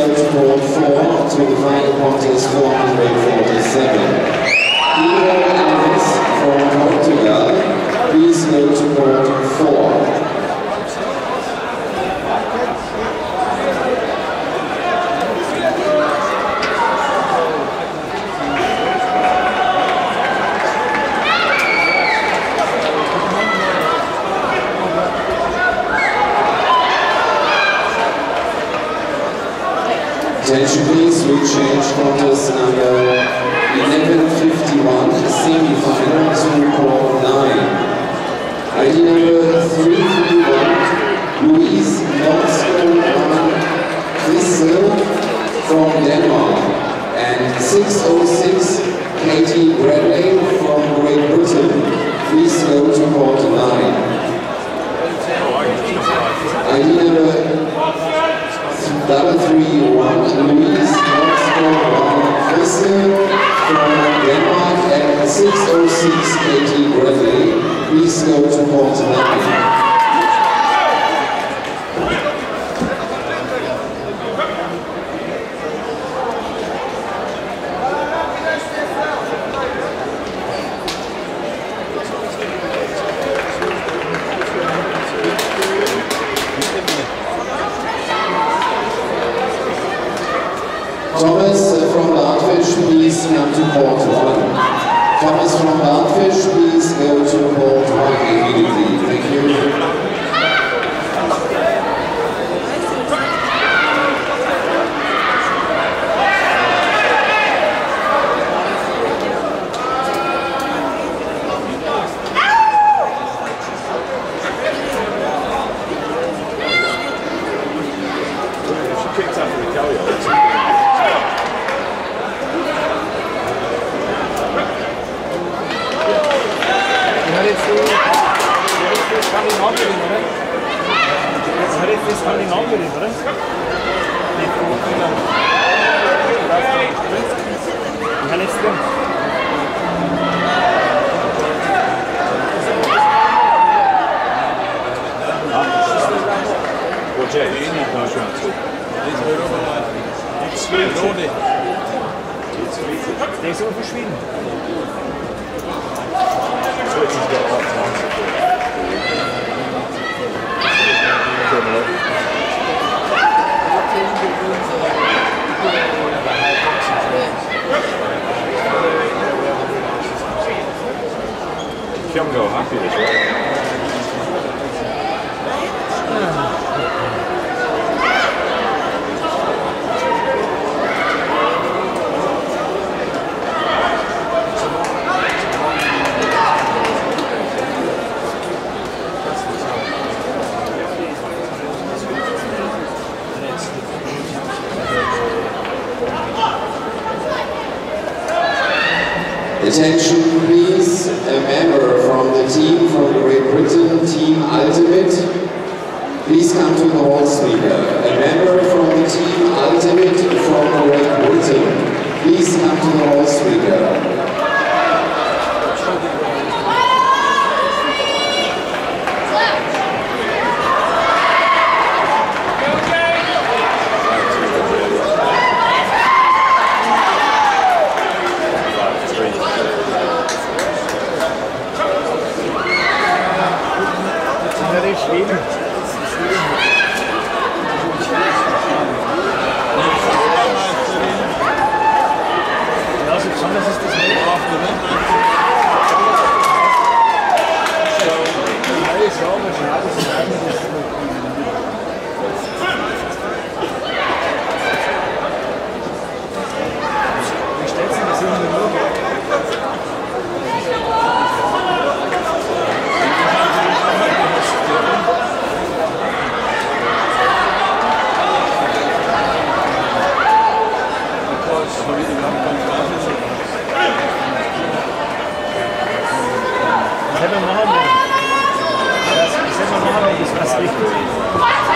Please go to 4 to the final contest 447. Pedro Alves from Portugal. Please go to port 4. Attention please, we change contest number 1151, semi-final to court 9. ID number 331, Louise Norskov Crystal from Denmark. And 606, Katie Bradley from Great Britain. Please go to court 9. ID number double three one Louise Norskov Crystal from Denmark and 606 Katie Bradley. Please go to port 9. Uh, Thomas from Bartfish, please come to port 1. Thomas from Bartfish, please go to port 1 immediately. Thank you. Skandinavien, oder? Jetzt hört jetzt das Skandinavien, oder? Die Profiler. Ich kann jetzt drin. Roger, det är inget man kör. Det är slut. Det är så försvinner. Kyungo happy this way. Attention please, a member from the team from Great Britain, Team Ultimate. Please come to the hall speaker. A member from the Team Ultimate from Great Britain. Please come to the hall speaker. hablas este Sim.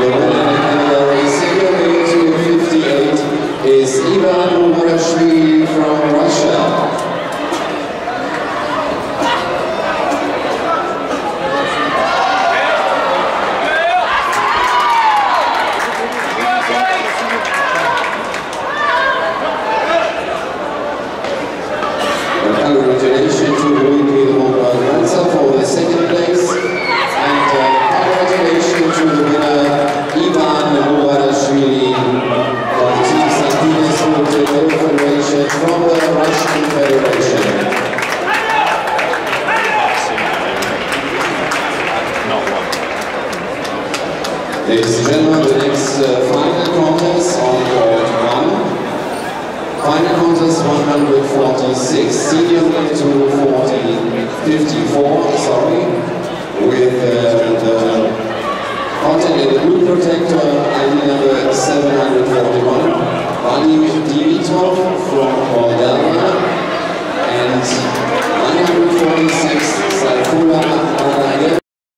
The winner in the is Ivan Murashvili from Federation from the Russian Federation. One. Ladies and gentlemen, the next uh, final contest on court 1. Final contest 146, senior to 40, 54, sorry,